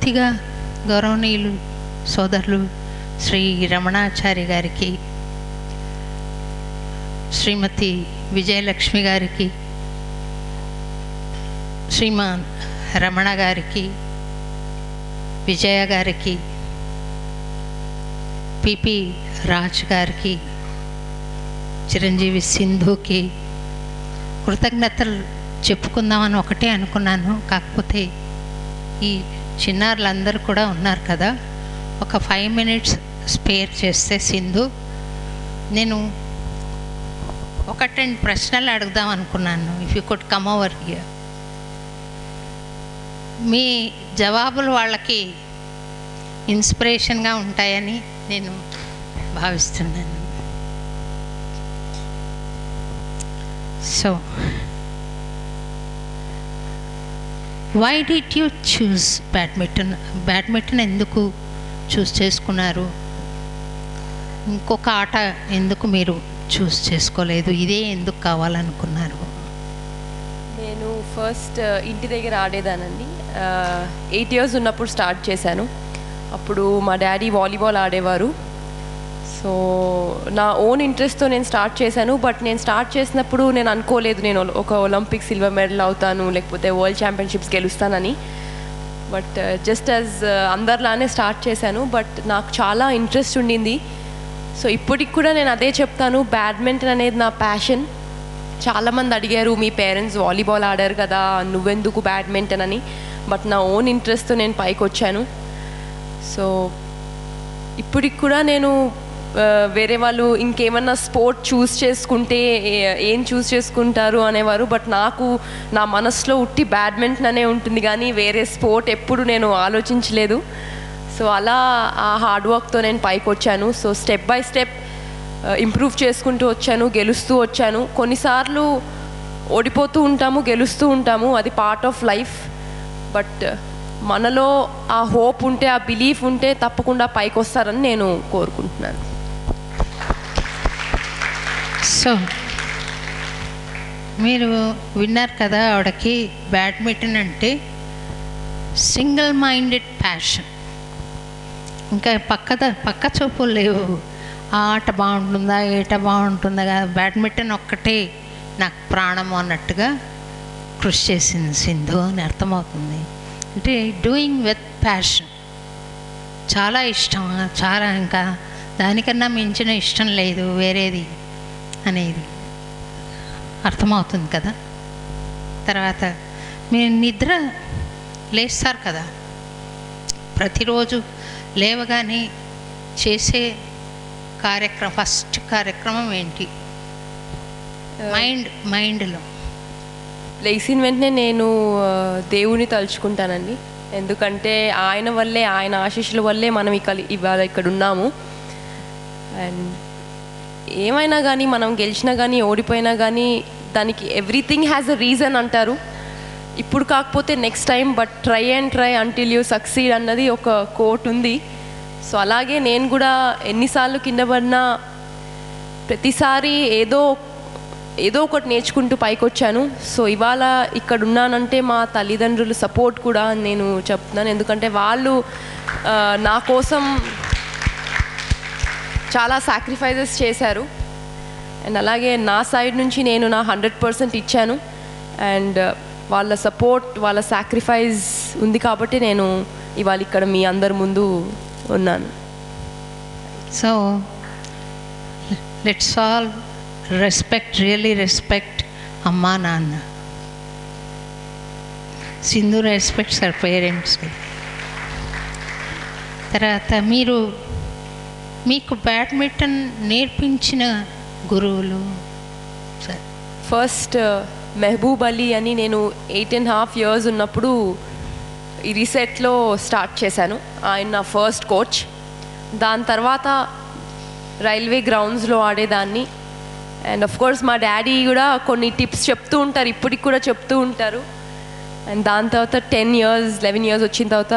పూర్తిగా గౌరవనీయులు సోదరులు శ్రీ రమణాచారి గారికి శ్రీమతి విజయలక్ష్మి గారికి శ్రీమాన్ రమణ గారికి విజయ గారికి పిపి రాజ్ గారికి చిరంజీవి సింధుకి కృతజ్ఞతలు చెప్పుకుందామని ఒకటే అనుకున్నాను. కాకపోతే ఈ చిన్నారులందరూ కూడా ఉన్నారు కదా. ఒక ఫైవ్ మినిట్స్ స్పేర్ చేస్తే సింధు నేను ఒకటి రెండు ప్రశ్నలు అడుగుదాం అనుకున్నాను if you could come over here మీ జవాబులు వాళ్ళకి ఇన్స్పిరేషన్గా ఉంటాయని నేను భావిస్తున్నాను. So why did you choose badminton badminton ఎందుకు చూస్ చేసుకున్నారు? ఇంకొక ఆట ఎందుకు మీరు చూస్ చేసుకోలేదు? ఇదే ఎందుకు కావాలనుకున్నారు? నేను ఫస్ట్ uh, ఇంటి దగ్గర ఆడేదానండి. Uh, ఎయిట్ ఇయర్స్ ఉన్నప్పుడు స్టార్ట్ చేశాను. అప్పుడు మా డాడీ వాలీబాల్ ఆడేవారు. సో నా ఓన్ ఇంట్రెస్ట్తో నేను స్టార్ట్ చేశాను బట్ నేను స్టార్ట్ చేసినప్పుడు నేను అనుకోలేదు నేను ఒక ఒలింపిక్ సిల్వర్ మెడల్ అవుతాను లేకపోతే వరల్డ్ ఛాంపియన్షిప్స్ గెలుస్తానని. బట్ జస్ట్ యాజ్ అందరిలానే స్టార్ట్ చేశాను బట్ నాకు చాలా ఇంట్రెస్ట్ ఉండింది. సో ఇప్పటికి కూడా నేను అదే చెప్తాను బ్యాడ్మింటన్ అనేది నా ప్యాషన్ చాలామంది అడిగారు మీ పేరెంట్స్ వాలీబాల్ ఆడారు కదా నువ్వెందుకు బ్యాడ్మింటన్ అని? బట్ నా ఓన్ ఇంట్రెస్ట్తో నేను పైకి వచ్చాను సో ఇప్పటికి కూడా నేను వేరే వాళ్ళు ఇంకేమన్నా స్పోర్ట్ చూస్ చేసుకుంటే ఏం చూస్ చేసుకుంటారు అనేవారు బట్ నాకు నా మనసులో ఉట్టి బ్యాడ్మింటన్ అనే ఉంటుంది కానీ వేరే స్పోర్ట్ ఎప్పుడు నేను ఆలోచించలేదు. సో అలా ఆ హార్డ్ వర్క్తో నేను పైకి వచ్చాను. So step by step improve చేసుకుంటూ వచ్చాను గెలుస్తూ వచ్చాను. కొన్నిసార్లు ఓడిపోతూ ఉంటాము గెలుస్తూ ఉంటాము అది పార్ట్ ఆఫ్ లైఫ్ బట్ మనలో ఆ హోప్ ఉంటే ఆ బిలీఫ్ ఉంటే తప్పకుండా పైకి వస్తారని నేను కోరుకుంటున్నాను. సో మీరు విన్నారు కదా ఆవిడకి బ్యాడ్మింటన్ అంటే సింగిల్ మైండెడ్ ప్యాషన్. ఇంకా పక్కద పక్క చూపులు లేవు. ఆ ఆట బాగుంటుందా ఏట బాగుంటుందా కదా బ్యాడ్మింటన్ ఒక్కటే నాకు ప్రాణం అన్నట్టుగా కృషి చేసింది సింధు అని అర్థమవుతుంది. అంటే డూయింగ్ విత్ ప్యాషన్. చాలా ఇష్టం చాలా ఇంకా దానికన్నా మించిన ఇష్టం లేదు వేరేది అనేది అర్థమవుతుంది కదా. తర్వాత మీరు నిద్ర లేస్తారు కదా. ప్రతిరోజు లేవగానే చేసే కార్యక్రమం ఫస్ట్ కార్యక్రమం ఏంటి? మైండ్ మైండ్లో. లేచిన వెంటనే నేను దేవుని తలుచుకుంటానండి. ఎందుకంటే ఆయన వల్లే ఆయన ఆశీస్సుల వల్లే మనం ఇక ఇవాళ ఇక్కడ ఉన్నాము. అండ్ ఏమైనా కానీ మనం గెలిచినా కానీ ఓడిపోయినా కానీ దానికి ఎవ్రీథింగ్ హ్యాస్ అ రీజన్ అంటారు. ఇప్పుడు కాకపోతే next time but try and try until you succeed అన్నది ఒక కోట్ ఉంది. సో అలాగే నేను కూడా ఎన్నిసార్లు కింద పడినా ప్రతిసారి ఏదో ఏదో ఒకటి నేర్చుకుంటూ పైకి వచ్చాను సో ఇవాళ ఇక్కడ ఉన్నానంటే మా తల్లిదండ్రుల సపోర్ట్ కూడా నేను చెప్తున్నాను. ఎందుకంటే వాళ్ళు నా కోసం చాలా సాక్రిఫైజెస్ చేశారు. అండ్ అలాగే నా సైడ్ నుంచి నేను నా హండ్రెడ్ పర్సెంట్ ఇచ్చాను. అండ్ uh, వాళ్ళ సపోర్ట్ వాళ్ళ సాక్రిఫైస్ ఉంది కాబట్టి నేను ఇవాళ ఇక్కడ మీ అందరి ముందు ఉన్నాను. So let's all respect really respect అమ్మా నాన్న. Sindhu respects her parents. తర్వాత మీరు మీకు బ్యాడ్మింటన్ నేర్పించిన గురువులు? ఫస్ట్ మెహబూబ్ అలీ అని నేను ఎయిట్ అండ్ హాఫ్ ఇయర్స్ ఉన్నప్పుడు ఈ రీసెట్లో స్టార్ట్ చేశాను. ఆయన నా ఫస్ట్ కోచ్ దాని తర్వాత రైల్వే గ్రౌండ్స్లో ఆడేదాన్ని. అండ్ అఫ్ కోర్స్ మా డాడీ కూడా కొన్ని టిప్స్ చెప్తూ ఉంటారు ఇప్పటికి కూడా చెప్తూ ఉంటారు. అండ్ దాని తర్వాత టెన్ ఇయర్స్ లెవెన్ ఇయర్స్ వచ్చిన తర్వాత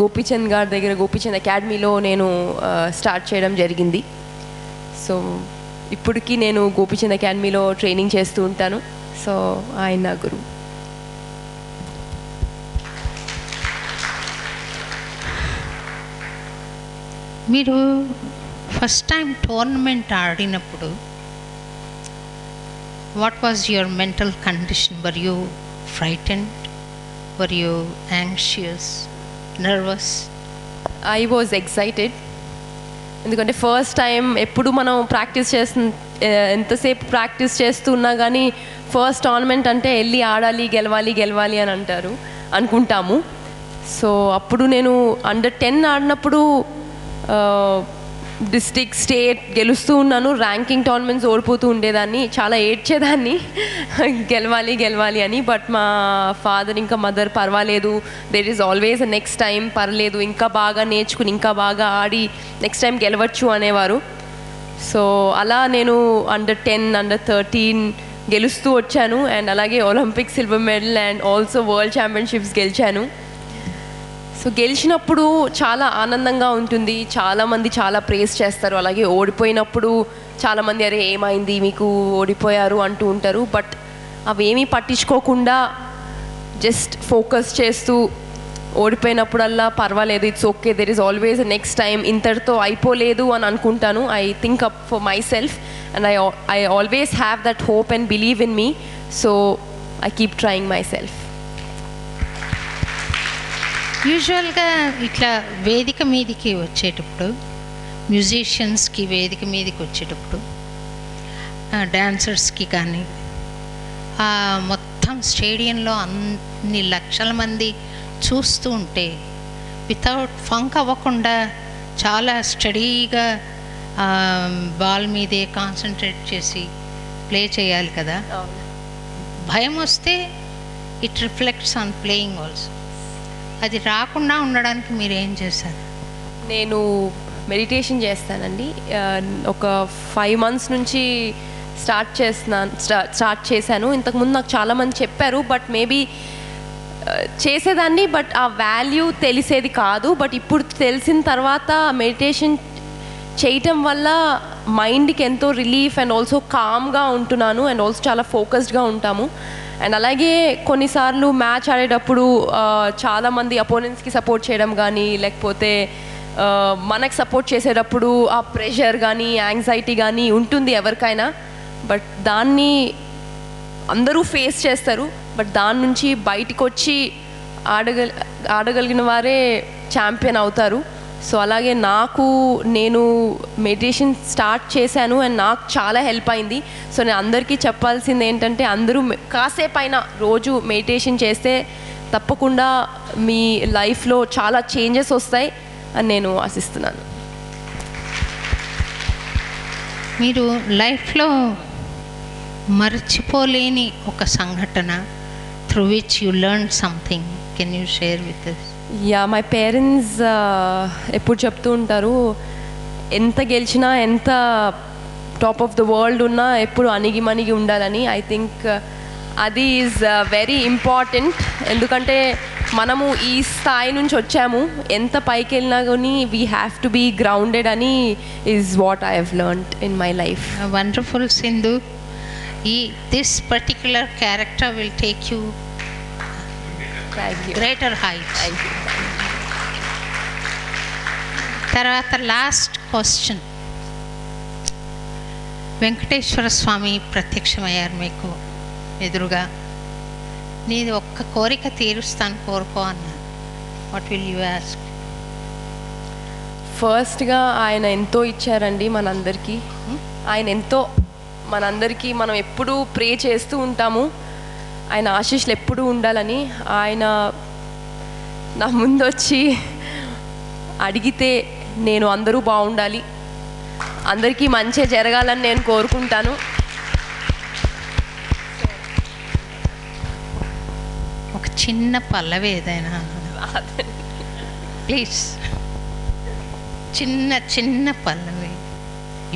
గోపీచంద్ గారి దగ్గర గోపీచంద్ అకాడమీలో నేను స్టార్ట్ చేయడం జరిగింది. సో ఇప్పటికీ నేను గోపీచంద్ అకాడమీలో ట్రైనింగ్ చేస్తూ ఉంటాను. సో ఆయన నా గురువు మీరు ఫస్ట్ టైం టోర్నమెంట్ ఆడినప్పుడు what was your mental condition were you frightened were you anxious nervous I was excited ఎందుకంటే ఫస్ట్ టైం ఎప్పుడు మనం ప్రాక్టీస్ చేస్తు ఎంతసేపు ప్రాక్టీస్ చేస్తున్నా కానీ ఫస్ట్ టోర్నమెంట్ అంటే వెళ్ళి ఆడాలి గెలవాలి గెలవాలి అని అంటారు అనుకుంటాము. సో అప్పుడు నేను అండర్ టెన్ ఆడినప్పుడు డిస్టిక్ స్టేట్ గెలుస్తూ ఉన్నాను. ర్యాంకింగ్ టోర్నమెంట్స్ ఓడిపోతూ ఉండేదాన్ని. చాలా ఏడ్చేదాన్ని. గెలవాలి గెలవాలి అని. బట్ మా ఫాదర్ ఇంకా మదర్ పర్వాలేదు. There is always next time పర్లేదు. ఇంకా బాగా నేర్చుకుని ఇంకా బాగా ఆడి నెక్స్ట్ టైం గెలవచ్చు అనేవారు. సో అలా నేను అండర్ టెన్ అండర్ థర్టీన్ గెలుస్తూ వచ్చాను. అండ్ అలాగే Olympic silver medal and also world championships గెలిచాను. సో గెలిచినప్పుడు చాలా ఆనందంగా ఉంటుంది. చాలామంది చాలా ప్రేస్ చేస్తారు. అలాగే ఓడిపోయినప్పుడు చాలామంది అరే ఏమైంది? మీకు ఓడిపోయారు అంటూ ఉంటారు. బట్ అవేమీ పట్టించుకోకుండా జస్ట్ ఫోకస్ చేస్తూ ఓడిపోయినప్పుడల్లా పర్వాలేదు it's okay there is always next time ఇంతటితో అయిపోలేదు అని అనుకుంటాను. I think up for myself and I I always have that hope and believe in me so I keep trying myself యూజువల్గా ఇట్లా వేదిక మీదకి వచ్చేటప్పుడు మ్యూజిషియన్స్కి వేదిక మీదకి వచ్చేటప్పుడు డాన్సర్స్కి కానీ ఆ మొత్తం స్టేడియంలో అన్ని లక్షల మంది చూస్తూ ఉంటే వితౌట్ ఫంక్ అవ్వకుండా చాలా స్టడీగా బాల్ మీదే కాన్సన్ట్రేట్ చేసి ప్లే చేయాలి కదా. భయం వస్తే it reflects on playing also అది రాకుండా ఉండడానికి మీరు ఏం చేశారు? నేను మెడిటేషన్ చేస్తానండి. ఒక ఫైవ్ మంత్స్ నుంచి స్టార్ట్ చేస్తున్నాను స్టార్ట్ చేశాను. ఇంతకుముందు నాకు చాలామంది చెప్పారు బట్ మేబీ చేసేదాన్ని బట్ ఆ వాల్యూ తెలిసేది కాదు. బట్ ఇప్పుడు తెలిసిన తర్వాత మెడిటేషన్ చేయటం వల్ల మైండ్కి ఎంతో రిలీఫ్ అండ్ ఆల్సో కామ్గా ఉంటున్నాను అండ్ ఆల్సో చాలా ఫోకస్డ్గా ఉంటాము. అండ్ అలాగే కొన్నిసార్లు మ్యాచ్ ఆడేటప్పుడు చాలామంది అపోనెంట్స్కి సపోర్ట్ చేయడం కానీ లేకపోతే మనకు సపోర్ట్ చేసేటప్పుడు ఆ ప్రెషర్ కానీ యాంగ్జైటీ కానీ ఉంటుంది ఎవరికైనా. బట్ దాన్ని అందరూ ఫేస్ చేస్తారు. బట్ దాని నుంచి బయటకు వచ్చి ఆడగ ఆడగలిగిన వారే ఛాంపియన్ అవుతారు. సో అలాగే నాకు నేను మెడిటేషన్ స్టార్ట్ చేశాను అండ్ నాకు చాలా హెల్ప్ అయింది. సో నేను అందరికీ చెప్పాల్సింది ఏంటంటే అందరూ మె- కాసేపు అయినా రోజు మెడిటేషన్ చేస్తే తప్పకుండా మీ లైఫ్లో చాలా చేంజెస్ వస్తాయి అని నేను ఆశిస్తున్నాను. మీరు లైఫ్లో మర్చిపోలేని ఒక సంఘటన through which you learn something can you share with us? Yeah my parents uh, ఎప్పుడు చెప్తూ ఉంటారు ఎంత గెలిచినా ఎంత టాప్ ఆఫ్ ద వరల్డ్ ఉన్నా ఎప్పుడు అణిగి మణిగి ఉండాలని. ఐ థింక్ uh, అది ఈజ్ వెరీ ఇంపార్టెంట్ ఎందుకంటే మనము ఈ స్థాయి నుంచి వచ్చాము. ఎంత పైకి వెళ్ళినా కానీ we have to be grounded అని is what I have learned in my life wonderful Sindhu ఈ this particular character will take you thank you greater thank you తర్వాత లాస్ట్ క్వశ్చన్ వెంకటేశ్వర స్వామి ప్రత్యక్షమయ్యారు మీకు ఎదురుగా. నీది ఒక్క కోరిక తీరుస్తాను కోరుకో అన్నాను వాట్ విల్ యూ ఆస్క్ ఫస్ట్గా ఆయన ఎంతో ఇచ్చారండి మనందరికీ. ఆయన ఎంతో మనందరికీ మనం ఎప్పుడూ ప్రే చేస్తూ ఉంటాము. ఆయన ఆశీస్సులు ఎప్పుడూ ఉండాలని ఆయన నా ముందు వచ్చి అడిగితే నేను అందరూ బాగుండాలి. అందరికీ మంచి జరగాలని నేను కోరుకుంటాను. ఒక చిన్న పల్లవి ఏదైనా. ప్లీజ్. చిన్న చిన్న పల్లవి.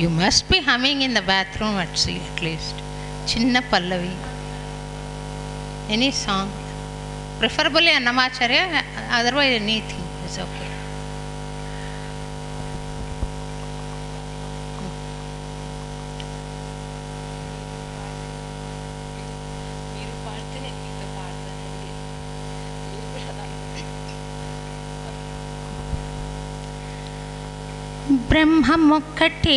You must be humming in the bathroom at at least చిన్న పల్లవి. any song preferably Annamacharya otherwise anything is okay Brahmamokkate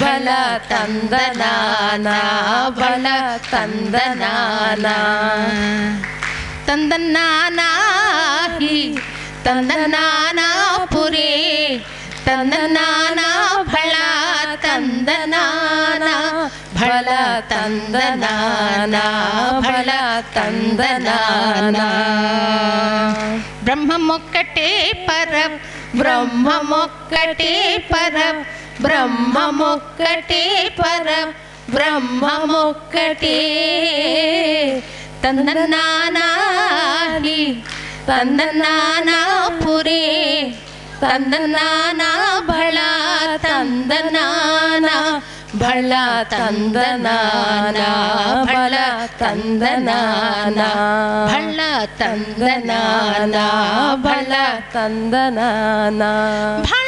బళ తందనానా బళ తందనానా తందనానాహి తందనానాపురే తందనానా భళ తందనానా భళ తందనానా భళ తందనానా బ్రహ్మమొక్కటే పర బ్రహ్మమొక్కటే పర బ్రహ్మమొక్కటే పర బ్రహ్మమొక్కటే తందనానాహి తందనానాపురే తందనానా భళ తందనానా భళ తందనానా భళ తందనానా భళ తందనానా భళ తందనానా భళ